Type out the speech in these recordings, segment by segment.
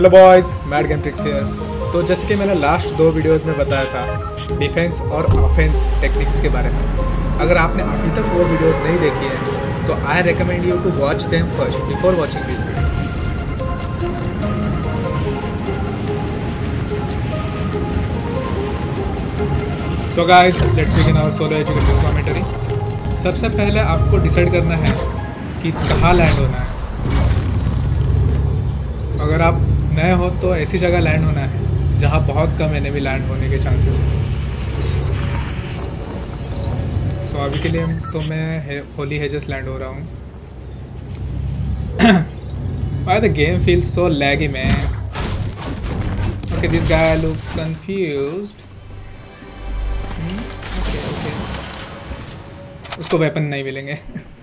Hello boys mad game tricks here तो जैसे कि मैंने लास्ट दो वीडियोस में बताया था डिफेंस और ऑफेंस टेक्निक्स के बारे में। अगर आपने अभी तक वो वीडियोस नहीं देखी है तो I recommend you to watch them first before watching this video so guys let's begin our solo education commentary सबसे पहले आपको डिसाइड करना है कि कहाँ लैंड होना है। अगर आप नए हो तो ऐसी जगह लैंड होना है, जहाँ बहुत कम एनिमी लैंड होने के चांसेस हैं। तो अभी के लिए तो मैं होली हेजस लैंड हो रहा हूँ। Why the game feels so laggy, man? Okay, this guy looks confused. Hmm? उसको वेपन नहीं मिलेंगे।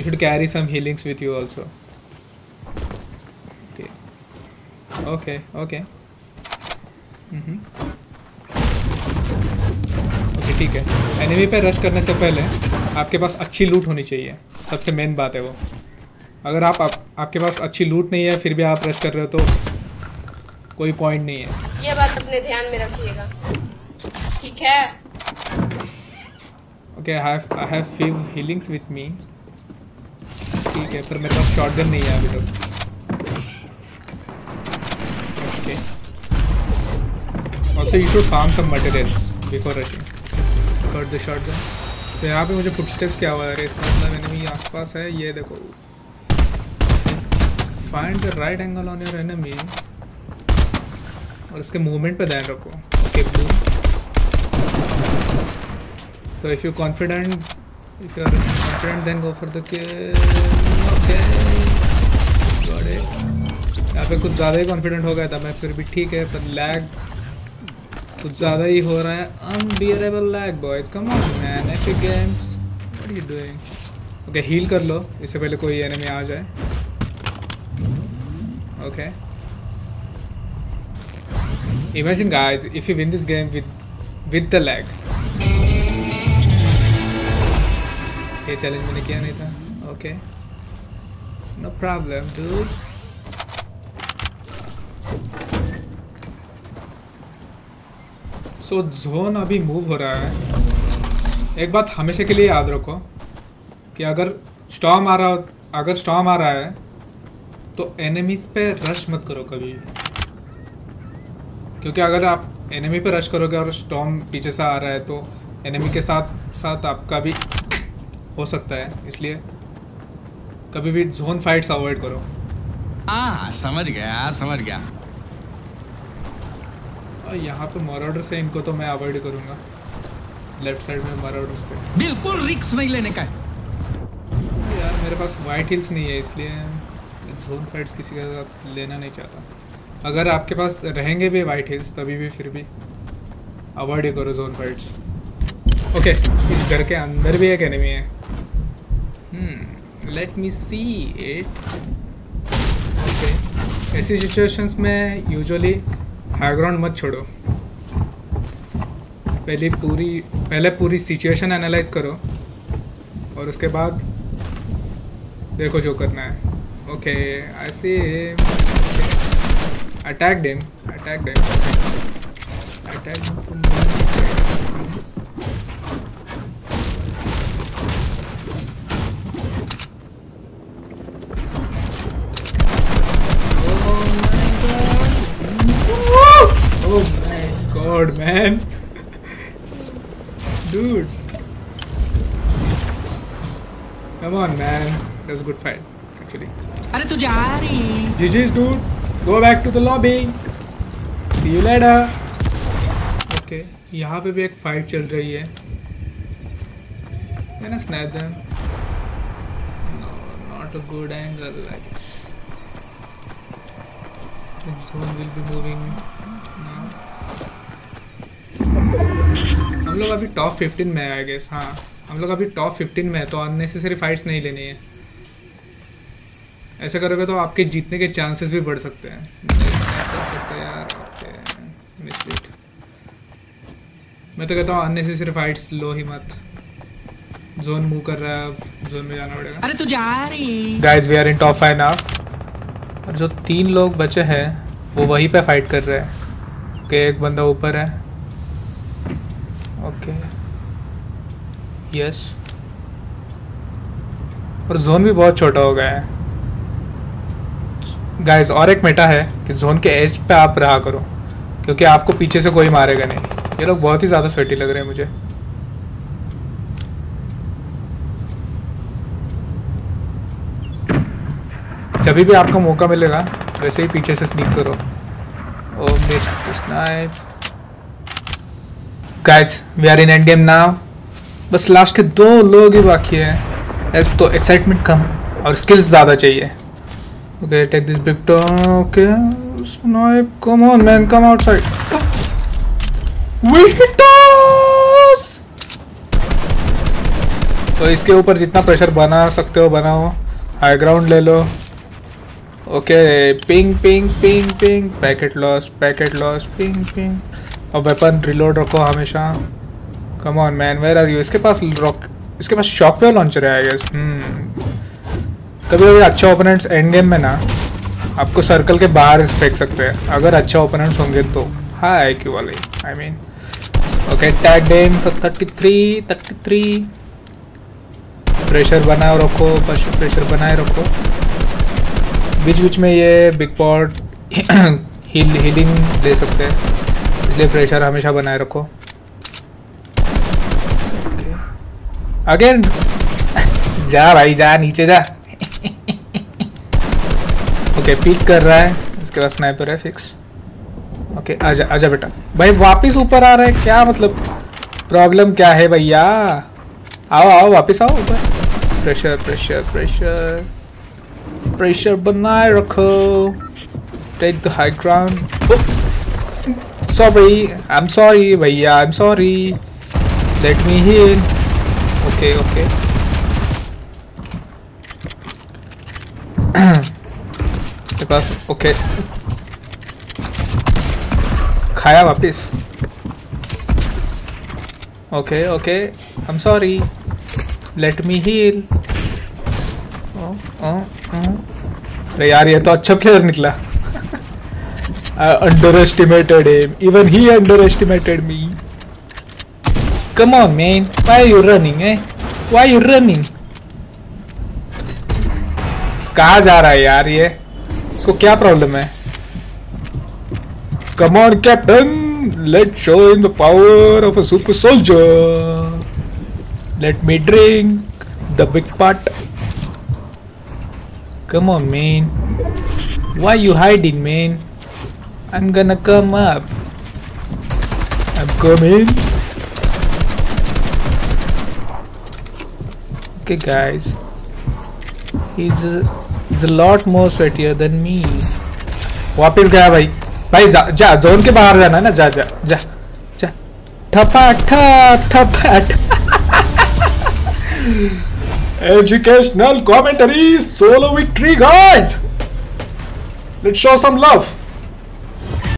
you should carry some healings with you also. Okay. Okay okay. Mm-hmm. okay ठीक है. एनिमी पे रश करने से पहले आपके पास अच्छी लूट होनी चाहिए. सबसे मेन बात है वो. अगर आप, आप आपके पास अच्छी लूट नहीं है फिर भी आप रश कर रहे हो तो कोई पॉइंट नहीं है. ये बात अपने ध्यान में रखिएगा. ठीक है? Okay I have I have few healings with me. ठीक है पर मेरे पास शॉटगन नहीं है अभी तक okay you should farm some materials before rushing cut the shotgun तो यहाँ पे मुझे फुटस्टेप्स क्या हुआ? है इसका मतलब एनिमी आसपास है। ये देखो। Find the right angle on your enemy और इसके मूवमेंट पे ध्यान रखो। Okay blue so, if you're confident, if you're confident, then go for the kill. Okay. It. यहाँ पे कुछ ज़्यादा ही कॉन्फिडेंट हो गया था, मैं फिर भी ठीक है, पर लैग कुछ ज़्यादा ही हो रहा है। Unbearable lag boys come on man epic games what you doing okay heal कर लो. इससे पहले कोई एनिमी आ जाए. Okay imagine guys if you win this game with with the lag ये चैलेंज मैंने किया नहीं था. Okay no problem dude so zone अभी मूव हो रहा है। एक बात हमेशा के लिए याद रखो कि अगर स्टॉम आ रहा, अगर स्टॉम आ रहा है तो एनिमीज पे रश मत करो कभी। क्योंकि अगर आप एनिमी पे रश करोगे और स्टॉम पीछे से आ रहा है तो एनिमी के साथ साथ आपका भी हो सकता है। इसलिए कभी भी जोन फाइट्स अवॉइड करो। हाँ समझ गया समझ गया। और यहाँ पे मराडर से इनको तो मैं अवॉइड करूँगा। लेफ़्ट साइड में मराडर्स थे। बिल्कुल रिक्स नहीं लेने का है। यार मेरे पास वाइट हिल्स नहीं है इसलिए जोन फाइट्स किसी के साथ लेना नहीं चाहता। अगर आपके पास रहेंगे भी वाइट हिल्स तभी भी फिर भी अवॉइड ही करो जोन फाइट्स ओके इस घर के अंदर भी एक एनिमी है। Let me see it okay ऐसी सिचुएशंस में यूजुअली हाई ग्राउंड मत छोड़ो। पहले पूरी पहले पूरी सिचुएशन एनालाइज करो। और उसके बाद देखो जो करना है। Okay I see attack them attack them attack god, man. Dude. Come on, man. That was a good fight, actually. अरे तू जा रही GG's, dude. Go back to the lobby. See you later. Okay. यहाँ पे भी एक fight चल रही है Can I snap them? No, not a good angle. Like the zone will be लोग अभी टॉप 15 में है आई गेस हाँ। हम लोग अभी टॉप 15 में है तो अननेसेसरी फाइट्स नहीं लेनी है। ऐसे करोगे तो आपके जीतने के चांसेस भी बढ़ सकते हैं। कर सकते यार ओके मिस्ड मैं तो कहता हूँ अननेसेसरी फाइट्स लो ही मत। जोन मूव कर रहा है अब जोन में जाना पड़ेगा। अरे तू जा रही guys we are in top five now और जो तीन लोग बचे हैं वो वहीं पे फाइट कर रहे हैं। ओके एक बंदा ऊपर है ओके यस और जोन भी बहुत छोटा हो गया है। गाइस और एक मेटा है कि जोन के एज पे आप रहा करो, क्योंकि आपको पीछे से कोई मारेगा नहीं। ये लोग बहुत ही ज़्यादा स्वेटी लग रहे हैं मुझे। जब भी आपको मौका मिलेगा, वैसे ही पीछे से स्नीक करो। ओ mister snipe guys we are in Indian now बस लास्ट के दो लोग ही बाकी हैं। एक तो एक्साइटमेंट कम और स्किल्स ज़्यादा चाहिए। Okay take this big okay snipe come on man come outside तो इसके ऊपर जितना प्रेशर बना सकते हो, बनाओ। हाई ग्राउंड ले लो। Okay ping ping ping ping packet loss packet loss ping ping और वेपन रिलोड रखो हमेशा। Come on man where are you इसके पास रॉक इसके पास शॉक वेव लॉन्चर है आई गेस कभी कभी अच्छे ओपोनेंट्स एंड गेम में ना, आपको सर्कल के बाहर फेंक सकते हैं। अगर अच्छा ओपोनेंट्स होंगे तो। हाँ आई क्यू वाले। I mean okay tag them thirty three thirty three pressure बनाए रखो बस प्रेशर बनाए रखो। बीच बीच में ये बिग पॉट हील हीलिंग दे सकते हैं। इसलिए प्रेशर हमेशा बनाए रखो। अगेन। जा भाई, जा, नीचे जा। ओके पीक कर रहा है। उसके बाद स्नाइपर है फिक्स ओके आजा आजा बेटा। भाई, वापस ऊपर आ रहा है? क्या मतलब? प्रॉब्लम क्या है भैया? आओ आओ, वापस आओ ऊपर। प्रेशर प्रेशर प्रेशर प्रेशर बनाए रखो। Take the high ground sorry I am sorry भैया I am sorry let me heal okay okay pass okay खाया वापिस। Okay okay I am sorry let me heal अरे यार, ये तो अच्छा प्लेयर निकला। I underestimated even he underestimated me. Come on, man. Why are you running, eh? Why are you running? कहा जा रहा है यार ये इसको क्या प्रॉब्लम है come on captain let show in the power of a super soldier let me drink the big part come on man why you hiding man i'm gonna come up i'm coming okay guys he's a, he's a lot more sweatier than me वापस गया भाई भाई जा जा zone के बाहर जाना है ना जा जा जा जा ठपा ठा ठपा educational commentary solo victory guys let's show some love